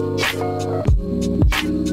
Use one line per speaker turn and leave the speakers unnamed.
you